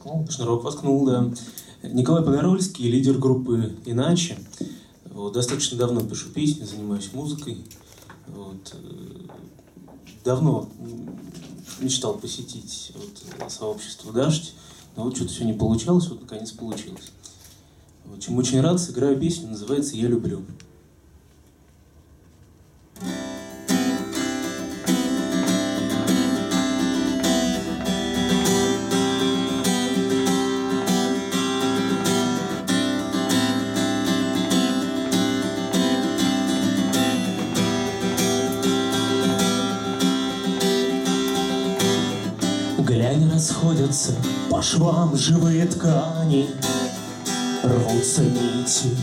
Воткнул? Шнурок воткнул, да. Николай Подорольский, лидер группы «Иначе». Вот, достаточно давно пишу песни, занимаюсь музыкой. Вот, э, давно мечтал посетить вот, сообщество «Дождь», но вот что-то все не получалось, вот наконец получилось. Вот, чем очень рад, сыграю песню, называется «Я люблю». Расходятся по швам живые ткани, Рвутся нити,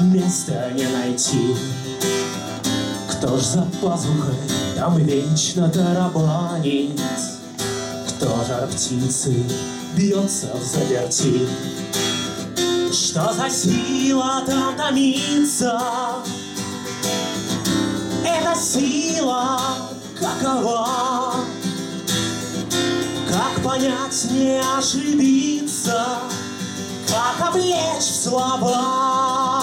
места не найти. Кто ж за пазухой там вечно тарабанит, Кто жар птицы бьется в заперти? Что за сила там томится? Эта сила какова? Как понять, не ошибиться? Как облечь в слова?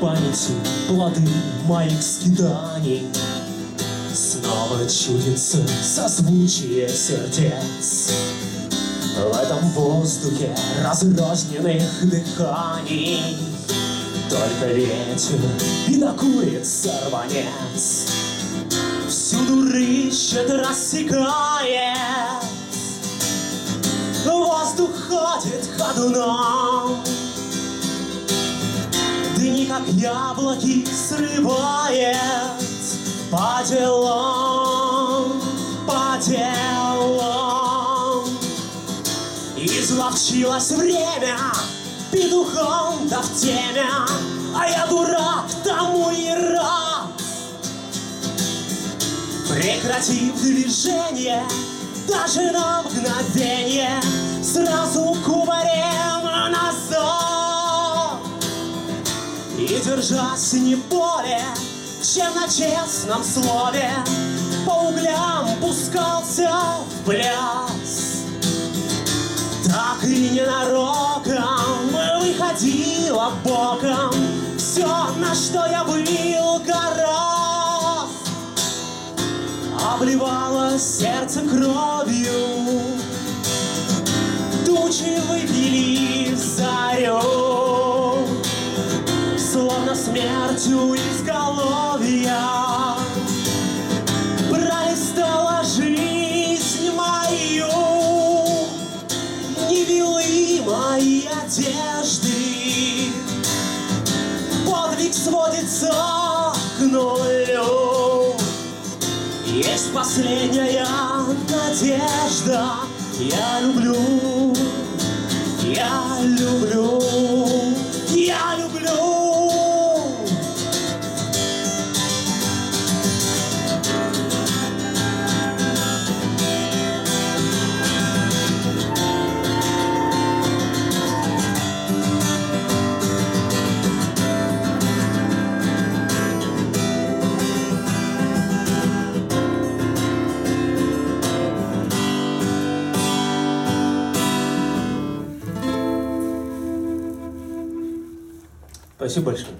Памяти, плоды моих скитаний. Снова чудится созвучие сердец. В этом воздухе разрозненных дыханий. Только ветер и докурит сорванец. Всюду рыщет, рассекает. Воздух ходит ходуном как яблоки, срывает По делам, по делам Изловчилось время Петухом да в теме А я дурак, тому и рад. Прекратив движение Даже на мгновение Сразу кубарем держась не более Чем на честном слове. По углям пускался в пляс. Так и ненароком Выходило боком. Все, на что я был гораст Обливало сердце кровью Словно смертью изголовья. Пролистала жизнь мою Не вилы мои одежды. Подвиг сводится к нулю. Есть последняя надежда. Я люблю, я люблю, Спасибо большое.